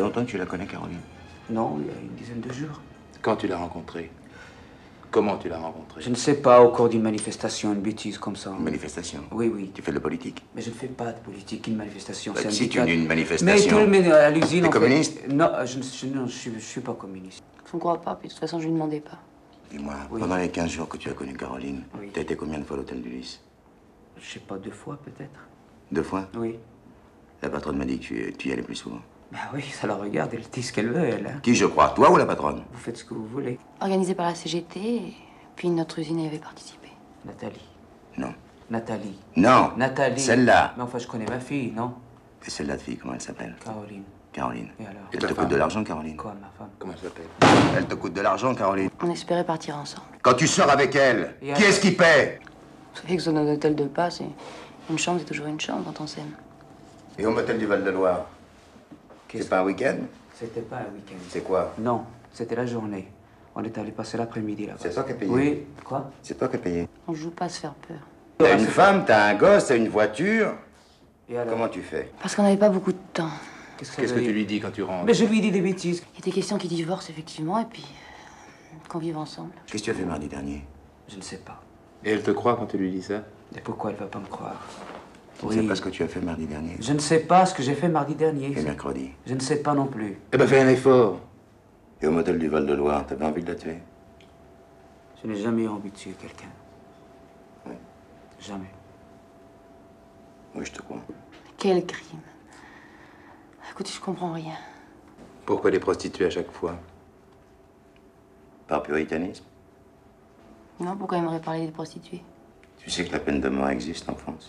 longtemps que tu la connais, Caroline Non, il y a une dizaine de jours. Quand tu l'as rencontrée? Comment tu l'as rencontrée? Je ne sais pas, au cours d'une manifestation, une bêtise comme ça. Une manifestation? Oui, oui. Tu fais de la politique? Mais je ne fais pas de politique, une manifestation. Bah, c'est si tu dis une Mais manifestation. tout le monde à l'usine. T'es fait- communiste? Non, je ne je, non, je suis, je suis pas communiste. Je ne crois pas, puis de toute façon, je lui demandais pas. Dis-moi, Oui. pendant les 15 jours que tu as connu Caroline, Oui. t'as été combien de fois à l'hôtel du Lys Je sais pas, deux fois peut-être. Deux fois? Oui. La patronne m'a dit que tu, tu y allais plus souvent. Bah oui, ça la regarde, elle dit ce qu'elle veut, elle. hein. Qui je crois Toi ou la patronne Vous faites ce que vous voulez. Organisé par la CGT, puis notre usine y avait participé. Nathalie. Non. Nathalie. Non Nathalie. Celle-là Mais enfin, je connais ma fille, non Et celle-là de fille, comment elle s'appelle Caroline. Caroline. Et alors Elle te coûte de l'argent, Caroline Quoi, ma femme Comment elle s'appelle Elle te coûte de l'argent, Caroline On espérait partir ensemble. Quand tu sors avec elle, Et qui est-ce qui paie Vous savez que dans un hôtel de passe, une chambre, c'est toujours une chambre quand on s'aime. Et au motel du Val-de-Loire C'est pas un week-end C'était pas un week-end. C'est quoi Non, c'était la journée. On est allé passer l'après-midi là-bas. C'est toi qui as payé Oui. Quoi C'est toi qui as payé. On joue pas à se faire peur. T'as une femme, t'as un gosse, t'as une voiture. Et alors Comment tu fais Parce qu'on n'avait pas beaucoup de temps. Qu'est-ce ça Qu'est-ce que tu lui dis quand tu rentres Mais je lui dis des bêtises. Il était question qu'ils divorcent, effectivement, et puis euh, qu'on vive ensemble. Qu'est-ce que tu as fait mardi dernier Je ne sais pas. Et elle te croit quand tu lui dis ça Et pourquoi elle va pas me croire? Tu ne sais pas ce que tu as fait mardi dernier Je ne sais pas ce que j'ai fait mardi dernier. Et mercredi Je ne sais pas non plus. Eh ben fais un effort. Et au motel du Val-de-Loire, t'avais envie de la tuer? Je n'ai jamais eu envie de tuer quelqu'un. Oui. Jamais. Oui, je te crois. Quel crime. Écoutez, je comprends rien. Pourquoi les prostituées à chaque fois? Par puritanisme? Non, pourquoi il m'aurait parlé des prostituées? Tu sais que la peine de mort existe en France